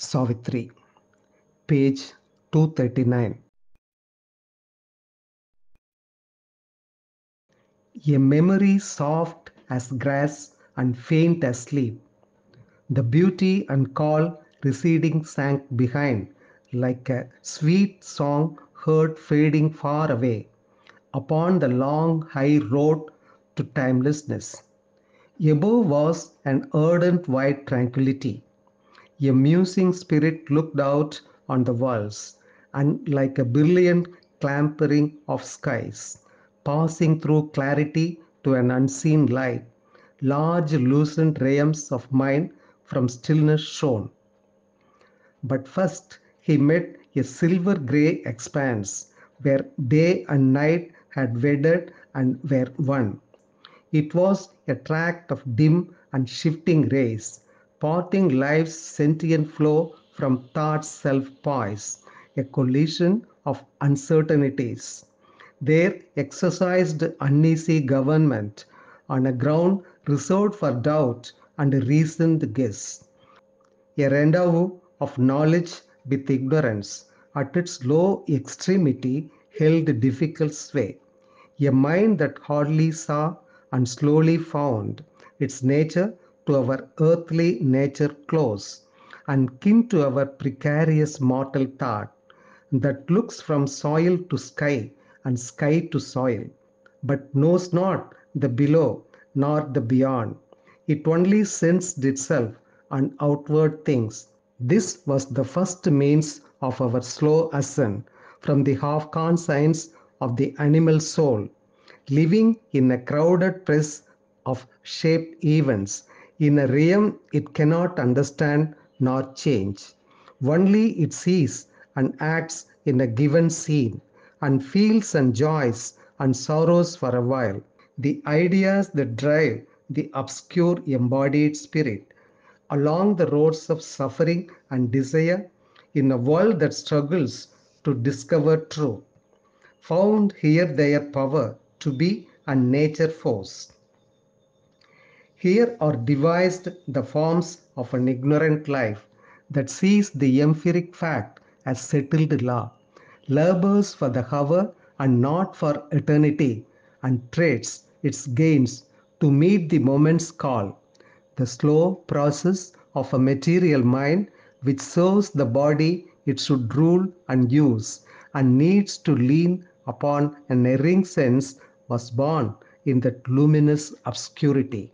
Savitri, page 239. A memory soft as grass and faint as sleep. The beauty and call receding sank behind, like a sweet song heard fading far away, upon the long high road to timelessness. Above was an ardent white tranquillity. A musing spirit looked out on the walls, and like a brilliant clampering of skies, passing through clarity to an unseen light, large lucent realms of mind from stillness shone. But first he met a silver grey expanse where day and night had wedded and were one. It was a tract of dim and shifting rays, parting life's sentient flow from thought's self poise, a collision of uncertainties. There exercised uneasy government on a ground reserved for doubt and reasoned guess. A rendezvous of knowledge with ignorance at its low extremity held difficult sway. A mind that hardly saw and slowly found its nature to our earthly nature close and kin to our precarious mortal thought that looks from soil to sky and sky to soil, but knows not the below nor the beyond. It only sensed itself and outward things. This was the first means of our slow ascent from the half conscience of the animal soul, living in a crowded press of shaped events, in a realm it cannot understand nor change. Only it sees and acts in a given scene, and feels and joys and sorrows for a while. The ideas that drive the obscure embodied spirit along the roads of suffering and desire in a world that struggles to discover truth, found here their power to be a nature force. Here are devised the forms of an ignorant life that sees the empiric fact as settled law, labors for the hour and not for eternity, and trades its gains to meet the moment's call. The slow process of a material mind which serves the body it should rule and use, and needs to lean upon an erring sense, was born in that luminous obscurity.